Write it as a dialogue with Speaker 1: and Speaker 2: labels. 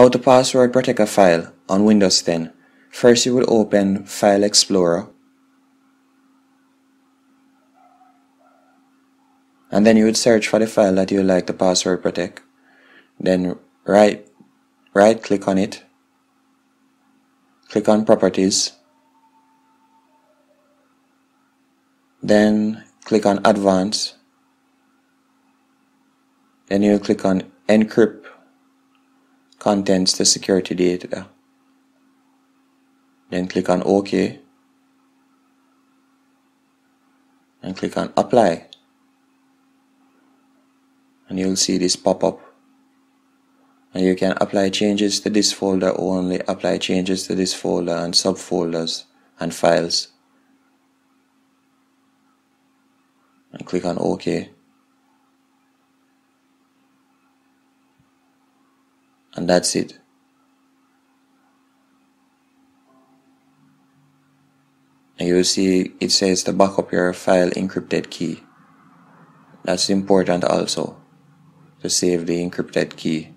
Speaker 1: How to password protect a file on Windows 10. First you will open File Explorer. And then you would search for the file that you like to password protect. Then right, right click on it, click on Properties, then click on Advanced, then you click on Encrypt contents the security data. Then click on OK. And click on Apply. And you'll see this pop up. And you can apply changes to this folder only apply changes to this folder and subfolders and files. And click on OK and that's it. And you'll see it says to back up your file encrypted key. That's important also to save the encrypted key